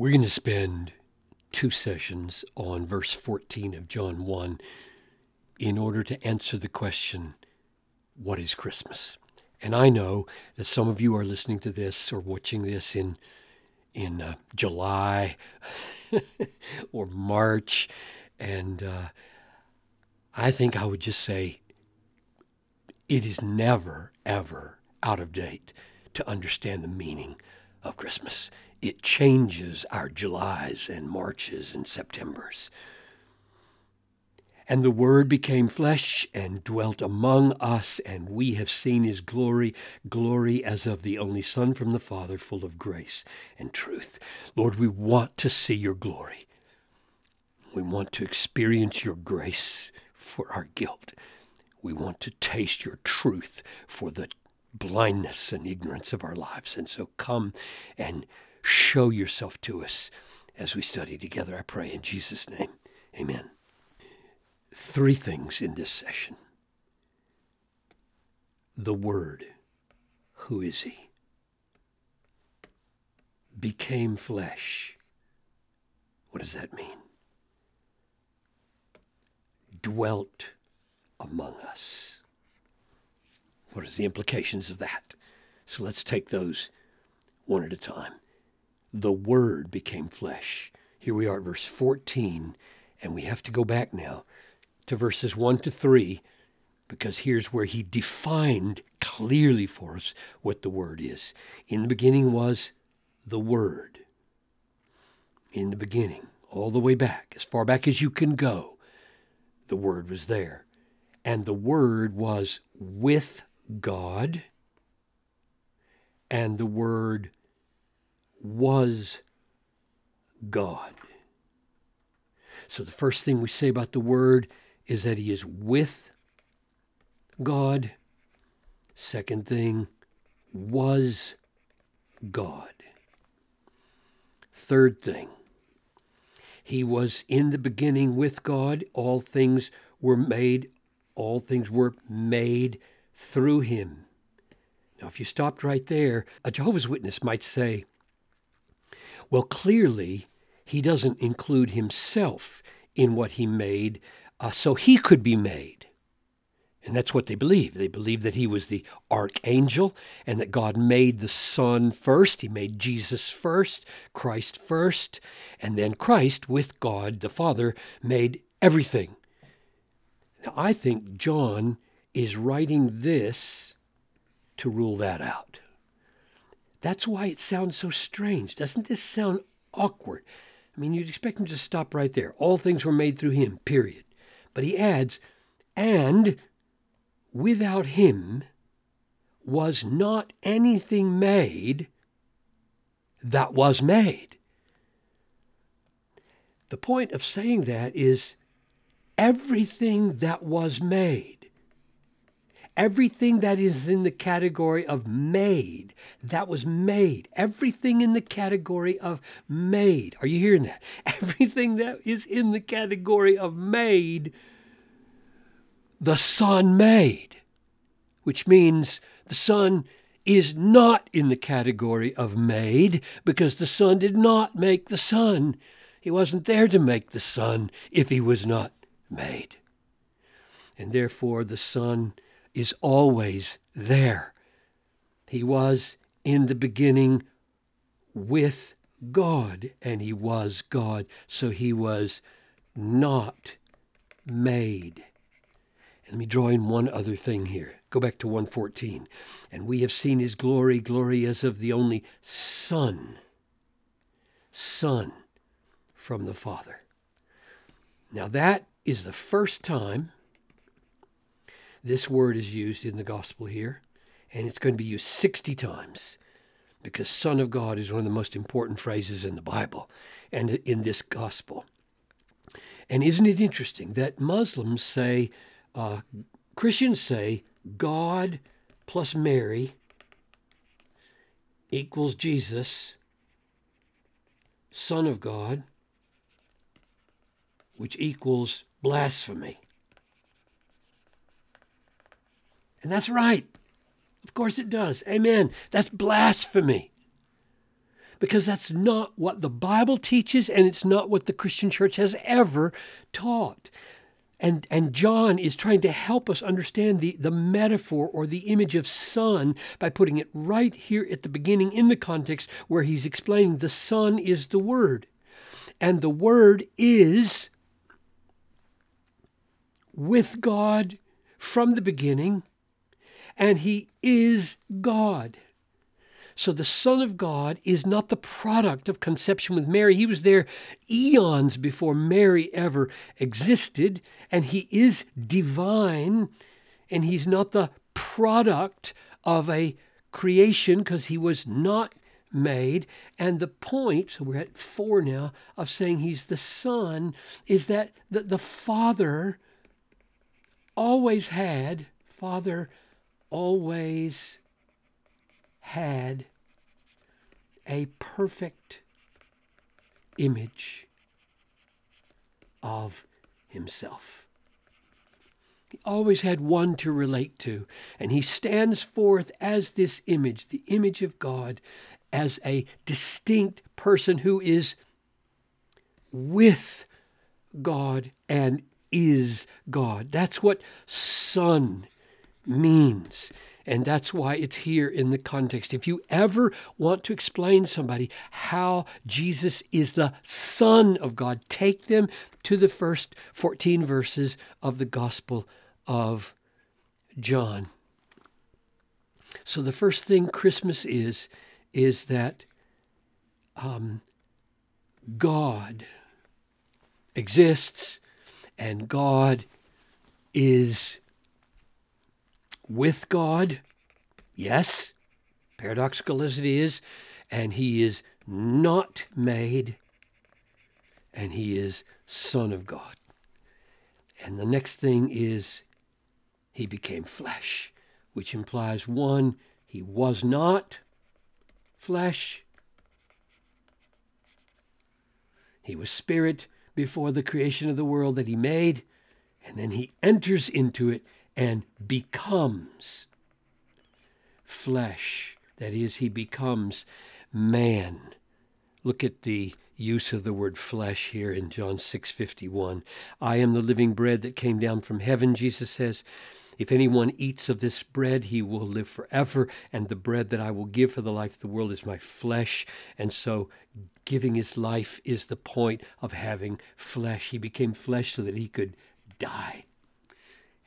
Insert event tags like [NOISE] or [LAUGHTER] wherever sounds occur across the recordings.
We're going to spend two sessions on verse 14 of John 1 in order to answer the question, What is Christmas? And I know that some of you are listening to this or watching this in, in uh, July [LAUGHS] or March. And uh, I think I would just say it is never, ever out of date to understand the meaning of Christmas. It changes our Julys and Marches and Septembers. And the Word became flesh and dwelt among us, and we have seen his glory, glory as of the only Son from the Father, full of grace and truth. Lord, we want to see your glory. We want to experience your grace for our guilt. We want to taste your truth for the blindness and ignorance of our lives. And so come and show yourself to us as we study together, I pray in Jesus' name. Amen. Three things in this session the Word, who is He? Became flesh. What does that mean? Dwelt among us. What are the implications of that? So let's take those one at a time. The Word became flesh. Here we are at verse 14, and we have to go back now to verses 1 to 3 because here's where he defined clearly for us what the Word is. In the beginning was the Word. In the beginning, all the way back, as far back as you can go, the Word was there. And the Word was with God, and the Word was God. So the first thing we say about the Word is that He is with God. Second thing, was God. Third thing, He was in the beginning with God. All things were made, all things were made through Him. Now, if you stopped right there, a Jehovah's Witness might say, well, clearly, he doesn't include himself in what he made, uh, so he could be made. And that's what they believe. They believe that he was the archangel and that God made the Son first. He made Jesus first, Christ first, and then Christ, with God the Father, made everything. Now, I think John is writing this to rule that out. That's why it sounds so strange. Doesn't this sound awkward? I mean, you'd expect him to stop right there. All things were made through him, period. But he adds, and without him was not anything made that was made. The point of saying that is everything that was made Everything that is in the category of made, that was made. Everything in the category of made. Are you hearing that? [LAUGHS] Everything that is in the category of made, the Son made, which means the Son is not in the category of made because the Son did not make the Son. He wasn't there to make the Son if he was not made. And therefore, the Son is always there. He was in the beginning with God, and he was God, so he was not made. Let me draw in one other thing here. Go back to 114. And we have seen his glory, glory as of the only Son, Son from the Father. Now that is the first time this word is used in the gospel here, and it's going to be used 60 times because Son of God is one of the most important phrases in the Bible and in this gospel. And isn't it interesting that Muslims say, uh, Christians say, God plus Mary equals Jesus, Son of God, which equals blasphemy. And that's right. Of course it does. Amen. That's blasphemy. because that's not what the Bible teaches and it's not what the Christian church has ever taught. And, and John is trying to help us understand the, the metaphor or the image of Son by putting it right here at the beginning in the context where he's explaining the Son is the Word. And the Word is with God from the beginning, and He is God. So the Son of God is not the product of conception with Mary. He was there eons before Mary ever existed, and he is divine, and he's not the product of a creation because he was not made. And the point, so we're at four now, of saying he's the Son is that the, the Father always had, Father always had a perfect image of himself. He always had one to relate to, and he stands forth as this image, the image of God, as a distinct person who is with God and is God. That's what Son means. And that's why it's here in the context. If you ever want to explain somebody how Jesus is the Son of God, take them to the first 14 verses of the Gospel of John. So the first thing Christmas is, is that um, God exists and God is with God, yes, paradoxical as it is, and he is not made, and he is Son of God. And the next thing is he became flesh, which implies one, he was not flesh. He was spirit before the creation of the world that he made, and then he enters into it and becomes flesh. That is, he becomes man. Look at the use of the word flesh here in John 6:51. I am the living bread that came down from heaven, Jesus says. If anyone eats of this bread, he will live forever, and the bread that I will give for the life of the world is my flesh. And so giving his life is the point of having flesh. He became flesh so that he could die.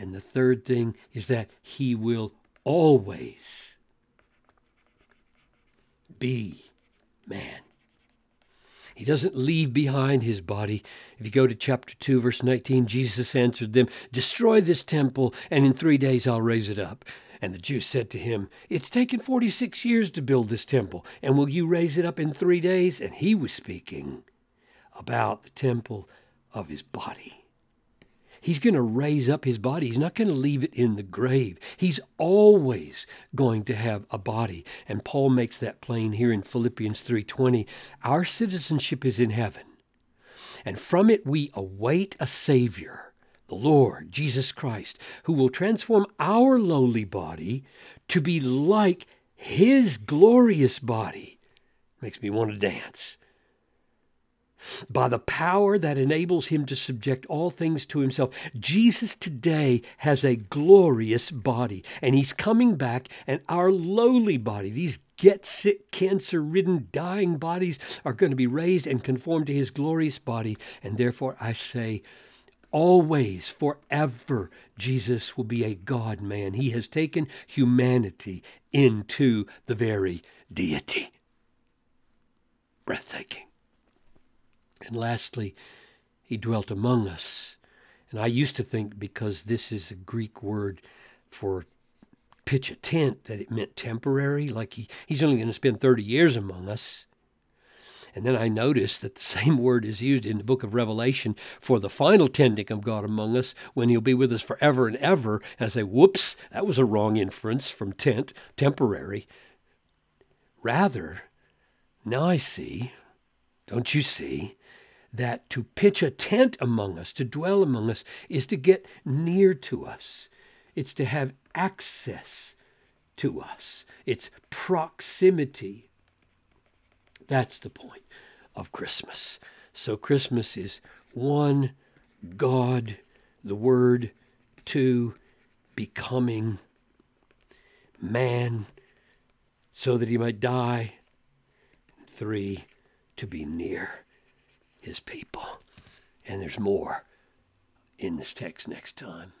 And the third thing is that he will always be man. He doesn't leave behind his body. If you go to chapter 2, verse 19, Jesus answered them, Destroy this temple, and in three days I'll raise it up. And the Jews said to him, It's taken 46 years to build this temple, and will you raise it up in three days? And he was speaking about the temple of his body. He's going to raise up his body. He's not going to leave it in the grave. He's always going to have a body. And Paul makes that plain here in Philippians 3:20. Our citizenship is in heaven. And from it we await a savior, the Lord Jesus Christ, who will transform our lowly body to be like his glorious body. Makes me want to dance by the power that enables him to subject all things to himself. Jesus today has a glorious body, and he's coming back, and our lowly body, these get sick, cancer ridden, dying bodies, are going to be raised and conformed to his glorious body. And therefore, I say, always, forever, Jesus will be a God man. He has taken humanity into the very deity. Breathtaking. And lastly, he dwelt among us. And I used to think because this is a Greek word for pitch a tent that it meant temporary, like he, he's only going to spend 30 years among us. And then I noticed that the [LAUGHS] same word is used in the book of Revelation for the final tending of God among us when he'll be with us forever and ever. And I say, whoops, that was a wrong inference from tent, temporary. Rather, now I see, don't you see, that to pitch a tent among us, to dwell among us, is to get near to us. It's to have access to us. It's proximity. That's the point of Christmas. So Christmas is one, God, the Word, two, becoming man so that he might die, three, to be near his people. And there's more in this text next time.